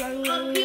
lăng lăng